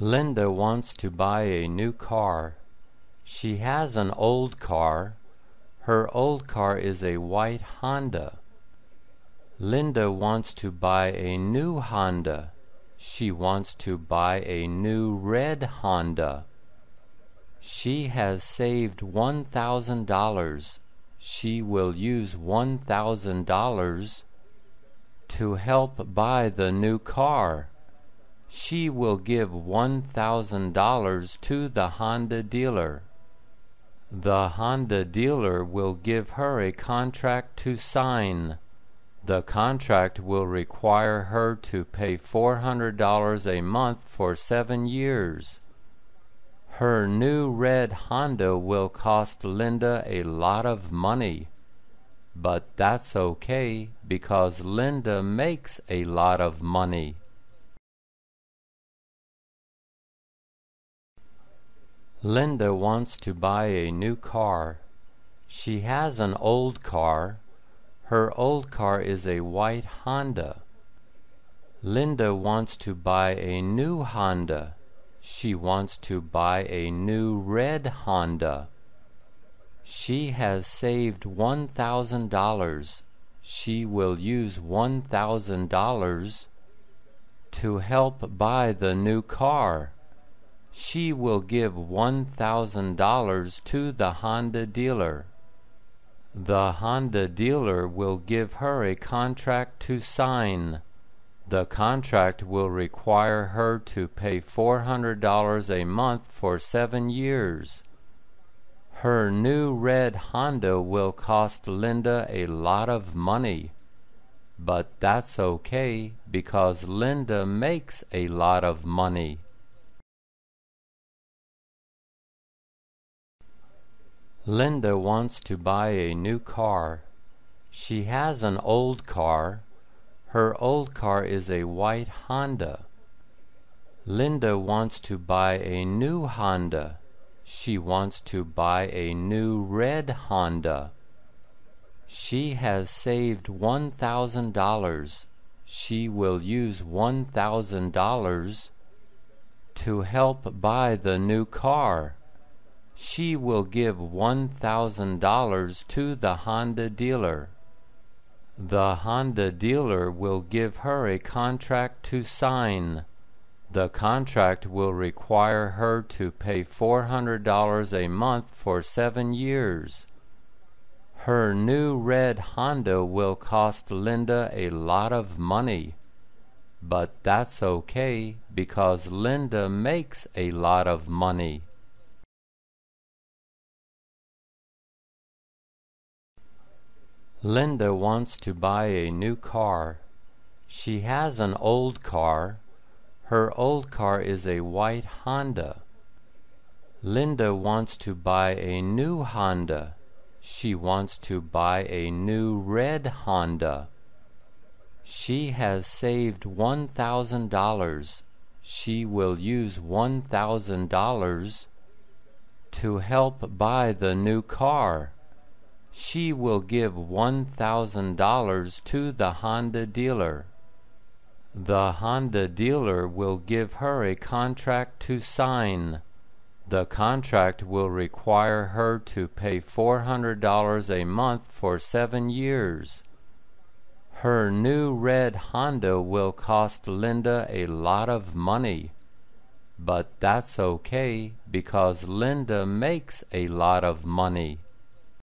Linda wants to buy a new car. She has an old car. Her old car is a white Honda. Linda wants to buy a new Honda. She wants to buy a new red Honda. She has saved $1,000. She will use $1,000 to help buy the new car. She will give $1,000 to the Honda dealer. The Honda dealer will give her a contract to sign. The contract will require her to pay $400 a month for seven years. Her new red Honda will cost Linda a lot of money. But that's okay because Linda makes a lot of money. Linda wants to buy a new car. She has an old car. Her old car is a white Honda. Linda wants to buy a new Honda. She wants to buy a new red Honda. She has saved $1,000. She will use $1,000 to help buy the new car. She will give $1,000 to the Honda dealer. The Honda dealer will give her a contract to sign. The contract will require her to pay $400 a month for seven years. Her new red Honda will cost Linda a lot of money. But that's okay because Linda makes a lot of money. Linda wants to buy a new car. She has an old car. Her old car is a white Honda. Linda wants to buy a new Honda. She wants to buy a new red Honda. She has saved $1,000. She will use $1,000 to help buy the new car she will give $1,000 to the Honda dealer. The Honda dealer will give her a contract to sign. The contract will require her to pay $400 a month for seven years. Her new red Honda will cost Linda a lot of money. But that's okay because Linda makes a lot of money. Linda wants to buy a new car. She has an old car. Her old car is a white Honda. Linda wants to buy a new Honda. She wants to buy a new red Honda. She has saved $1,000. She will use $1,000 to help buy the new car she will give $1,000 to the Honda dealer. The Honda dealer will give her a contract to sign. The contract will require her to pay $400 a month for seven years. Her new red Honda will cost Linda a lot of money. But that's okay because Linda makes a lot of money.